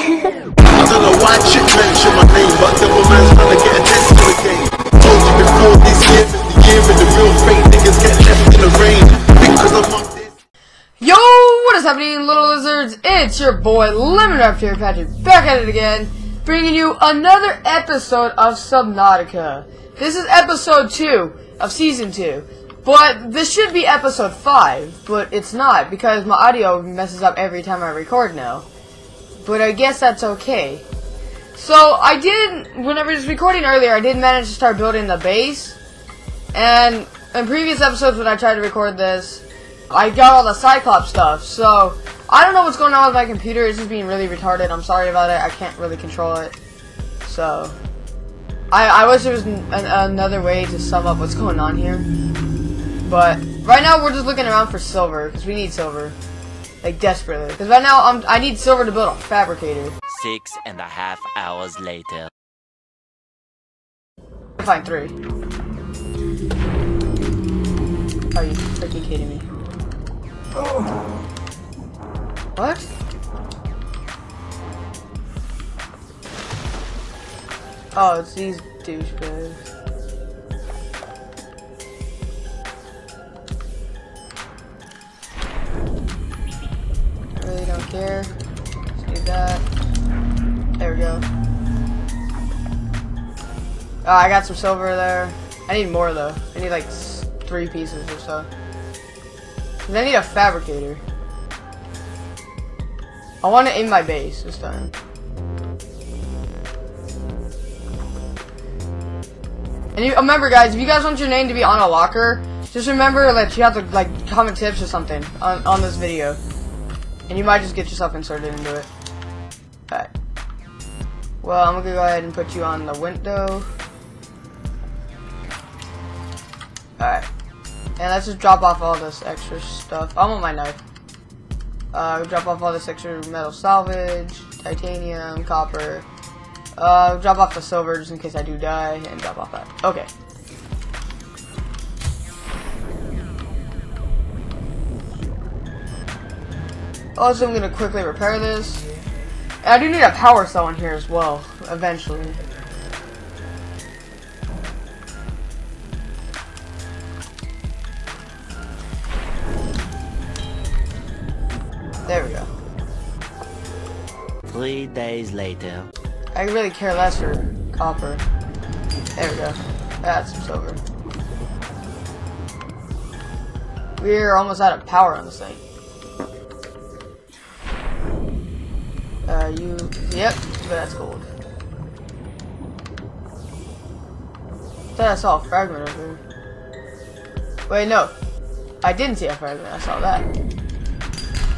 I don't know why chick my name, but man's trying to get attention to the game. Told you before this year the year the real fake niggas get left in the rain. Because I'm this. Yo, what is happening, little lizards? It's your boy Lemon Raptor here, Patrick, back at it again, bringing you another episode of Subnautica. This is episode two of season two, but this should be episode five, but it's not because my audio messes up every time I record now. But I guess that's okay. So I did, whenever I was recording earlier, I did manage to start building the base, and in previous episodes when I tried to record this, I got all the Cyclops stuff, so I don't know what's going on with my computer. It's just being really retarded. I'm sorry about it. I can't really control it. So, I, I wish there was an, another way to sum up what's going on here. But right now we're just looking around for silver because we need silver, like desperately. Because right now I'm I need silver to build a fabricator. Six and a half hours later. I find three. Are you freaking kidding me? Oh. What? Oh, it's these douchebags. Don't care. That. There we go. Oh, I got some silver there. I need more though. I need like three pieces or so. 'Cause I need a fabricator. I want it in my base this time. And you, remember, guys, if you guys want your name to be on a locker, just remember that you have to like comment tips or something on, on this video, and you might just get yourself inserted into it. Alright. Well, I'm gonna go ahead and put you on the window. Alright. And let's just drop off all this extra stuff. I want my knife. Uh, drop off all this extra metal salvage, titanium, copper. Uh, drop off the silver just in case I do die, and drop off that. Okay. Also, I'm gonna quickly repair this. And I do need a power cell in here as well, eventually. There we go. Three days later. I really care less for copper. There we go. That's some silver. We're almost out of power on this thing. Yep, that's gold. thought I saw a fragment over here. Wait, no. I didn't see a fragment, I saw that.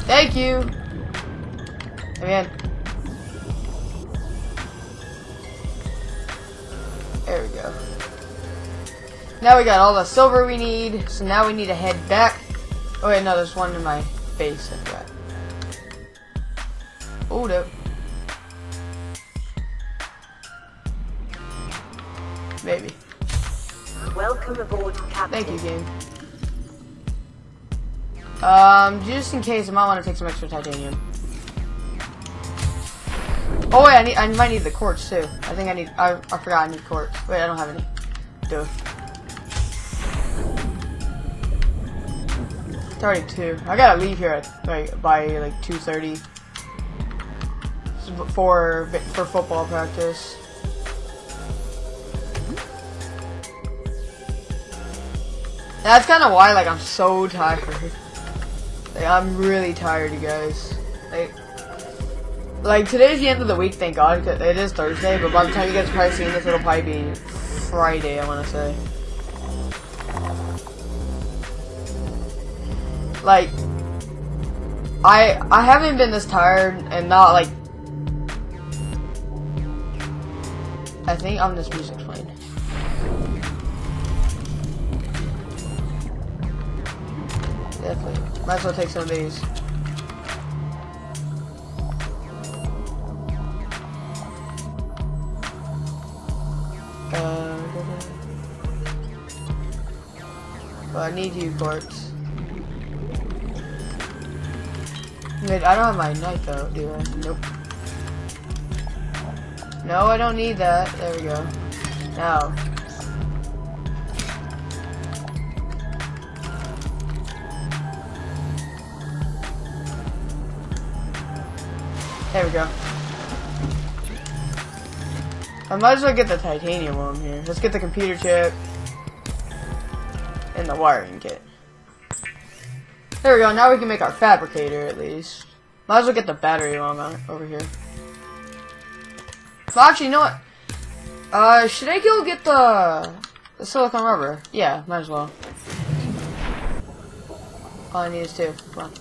Thank you! Again. There we go. Now we got all the silver we need, so now we need to head back. Oh wait, no, there's one in my base Oh, forgot. Thank you, game. Um, just in case, I might want to take some extra titanium. Oh wait, I need, I might need the quartz too. I think I need, I, I forgot I need quartz. Wait, I don't have any. Duh. It's already two. I gotta leave here at like by like two thirty for for football practice. That's kind of why, like, I'm so tired. Like, I'm really tired, you guys. Like, like today's the end of the week, thank God. It is Thursday, but by the time you guys probably seeing this, it'll probably be Friday. I want to say. Like, I I haven't been this tired and not like. I think I'm this music's Definitely. Might as well take some of these. Uh, well, I need you, Quartz. Wait, I don't have my knife though, do I? Nope. No, I don't need that. There we go. Now. There we go. I might as well get the titanium while I'm here. Let's get the computer chip and the wiring kit. There we go. Now we can make our fabricator at least. Might as well get the battery while I'm over here. Well, actually, you know what? Uh, should I go get the, the silicone rubber? Yeah, might as well. All I need is two. Come on.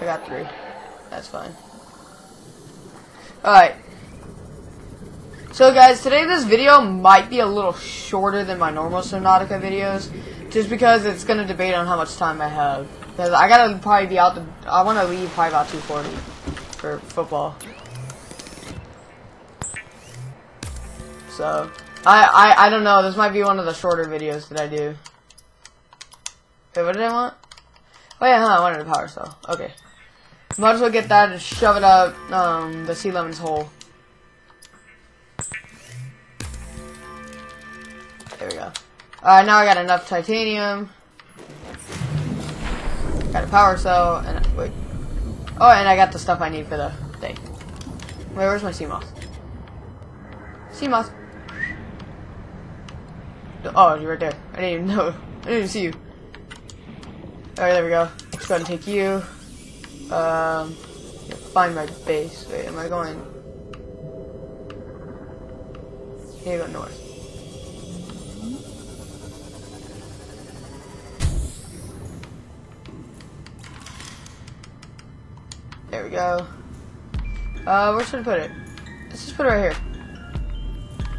I got three. That's fine. Alright. So guys, today this video might be a little shorter than my normal Subnautica videos. Just because it's going to debate on how much time I have. Because I gotta probably be out the... I want to leave probably about 2.40 for football. So, I, I, I don't know. This might be one of the shorter videos that I do. Wait, what did I want? Oh yeah, huh, I wanted a power cell. Okay. Might as well get that and shove it up um, the sea lemon's hole. There we go. Alright, now I got enough titanium. Got a power cell, and wait. Oh, and I got the stuff I need for the thing. Wait, where's my sea moth? Sea moth. Oh, you're right there. I didn't even know. I didn't even see you. Alright, there we go. Let's go and take you. Um, find my base. Wait, am I going? Here, go north. There we go. Uh, where should I put it? Let's just put it right here.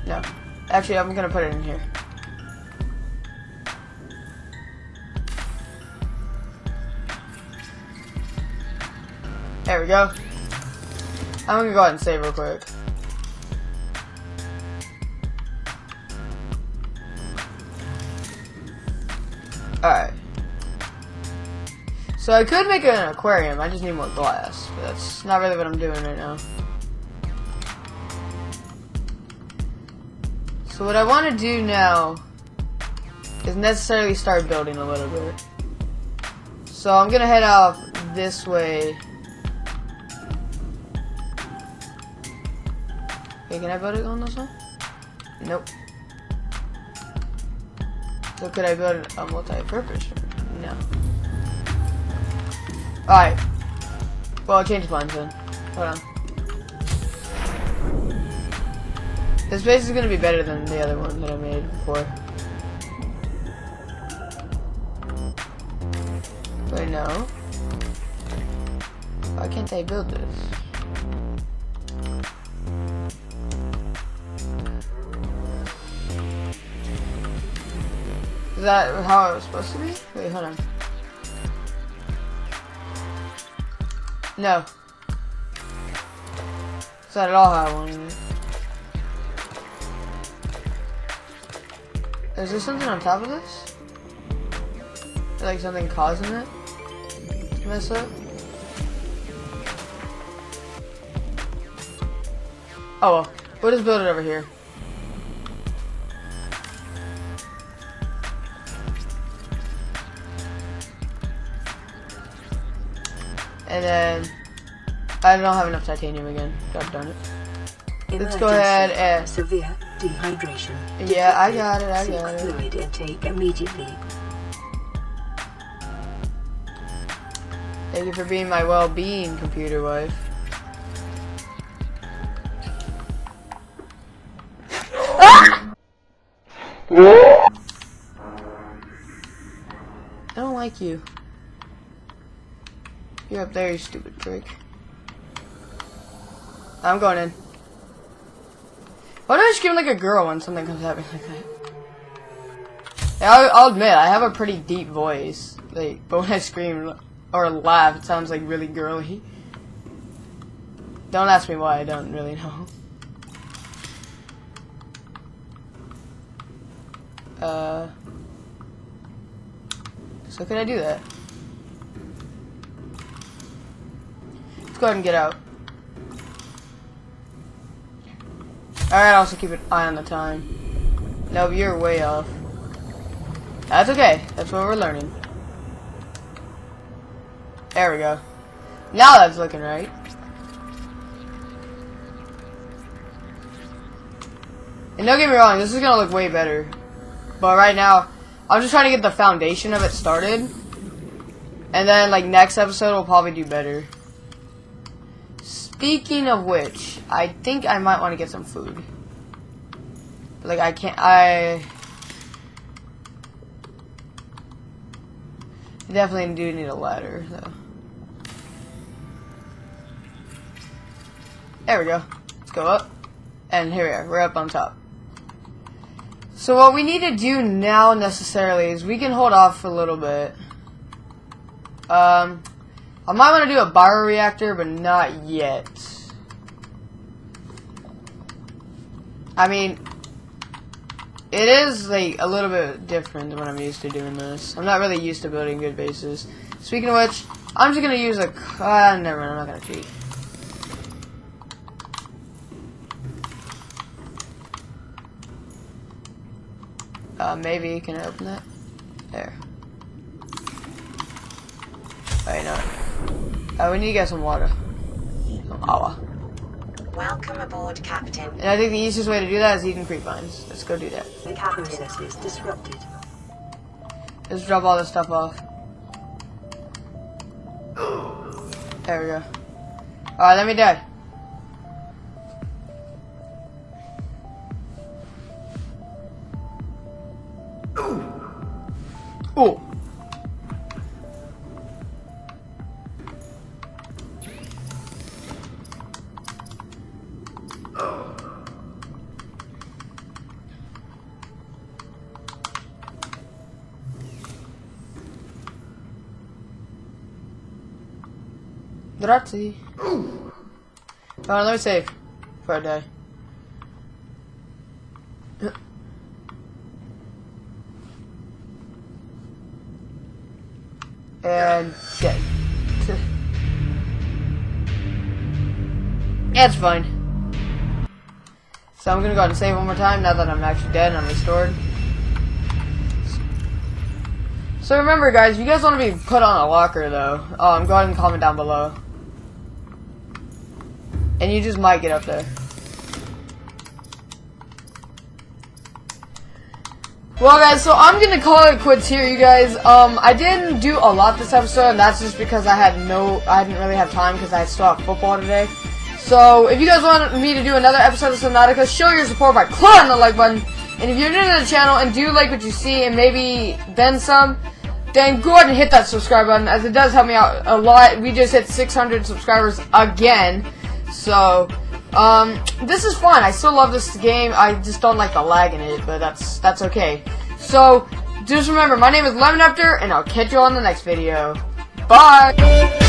No. Actually, I'm gonna put it in here. There we go. I'm gonna go ahead and save real quick. Alright. So I could make an aquarium, I just need more glass. But that's not really what I'm doing right now. So what I want to do now is necessarily start building a little bit. So I'm gonna head off this way. Can I build it on this one? Nope. So could I build a multi-purpose? No. Alright. Well, I'll change plans then. Hold on. This base is gonna be better than the other one that I made before. Wait, no. Why can't I build this? That how it was supposed to be? Wait, hold on. No. Is that at all how I wanted it? Is there something on top of this? Like something causing it to mess up? Oh well, we'll just build it over here. And then I don't have enough titanium again. God darn it. Let's go ahead and severe dehydration. Yeah, I got it, I Seek got it. fluid intake immediately. Thank you for being my well-being computer wife. Ah! I don't like you. You're up there, you stupid prick. I'm going in. Why do I scream like a girl when something comes at me like that? Yeah, I'll, I'll admit, I have a pretty deep voice. Like, but when I scream or laugh, it sounds like really girly. Don't ask me why, I don't really know. Uh, so can I do that? Let's go ahead and get out. Alright, also keep an eye on the time. Nope, you're way off. That's okay. That's what we're learning. There we go. Now that's looking right. And don't get me wrong, this is gonna look way better. But right now, I'm just trying to get the foundation of it started. And then, like, next episode, we'll probably do better. Speaking of which, I think I might want to get some food. Like, I can't, I... Definitely do need a ladder, though. There we go. Let's go up. And here we are. We're up on top. So what we need to do now necessarily is we can hold off for a little bit. Um, I might want to do a bioreactor, but not yet. I mean, it is like a little bit different than what I'm used to doing this. I'm not really used to building good bases. Speaking of which, I'm just gonna use a. Uh, never mind, I'm not gonna cheat. Uh, maybe can open that. There. Wait, no. Uh, we need to get some water. Some awa. Welcome aboard, Captain. And I think the easiest way to do that is eating creep vines. Let's go do that. Processes disrupted. Let's drop all this stuff off. There we go. Alright, let me die. Grazie. Alright, let me save. for I die. And dead. yeah, it's fine. So I'm gonna go ahead and save one more time now that I'm actually dead and I'm restored. So remember guys, if you guys want to be put on a locker though, um, go ahead and comment down below. And you just might get up there. Well guys, so I'm gonna call it quits here, you guys. Um, I didn't do a lot this episode, and that's just because I had no, I didn't really have time because I still have football today. So, if you guys want me to do another episode of Subnautica, show your support by clicking the like button. And if you're new to the channel and do like what you see and maybe then some, then go ahead and hit that subscribe button as it does help me out a lot. We just hit 600 subscribers again. So, um, this is fun. I still love this game. I just don't like the lag in it, but that's that's okay. So, just remember, my name is Lemon Raptor, and I'll catch you all on the next video. Bye!